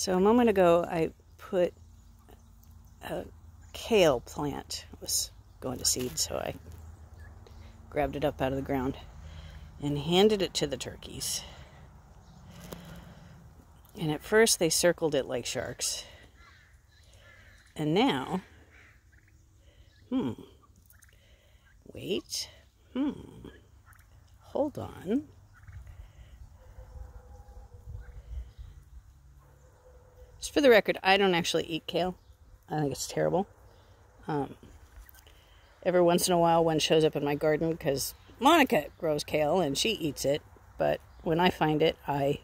So a moment ago, I put a kale plant. It was going to seed, so I grabbed it up out of the ground and handed it to the turkeys. And at first, they circled it like sharks. And now, hmm, wait, hmm, hold on. Just for the record, I don't actually eat kale. I think it's terrible. Um, every once in a while, one shows up in my garden because Monica grows kale and she eats it. But when I find it, I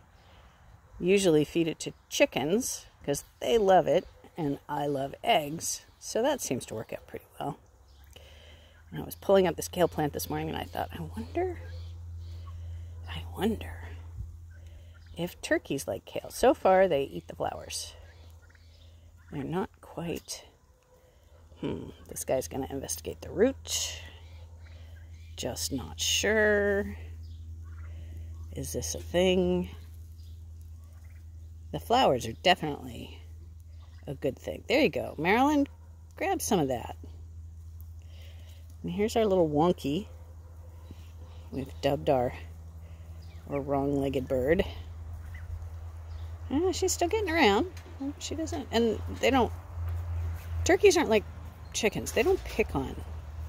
usually feed it to chickens because they love it and I love eggs. So that seems to work out pretty well. And I was pulling up this kale plant this morning and I thought, I wonder, I wonder if turkeys like kale. So far, they eat the flowers. They're not quite. Hmm, this guy's going to investigate the root. Just not sure. Is this a thing? The flowers are definitely a good thing. There you go. Marilyn, grab some of that. And here's our little wonky. We've dubbed our, our wrong-legged bird. Uh, she's still getting around. She doesn't, and they don't. Turkeys aren't like chickens. They don't pick on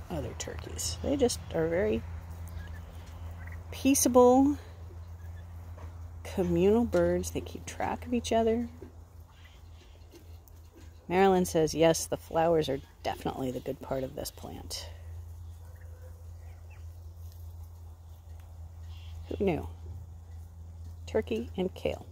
other turkeys. They just are very peaceable, communal birds. They keep track of each other. Marilyn says, yes, the flowers are definitely the good part of this plant. Who knew? Turkey and kale.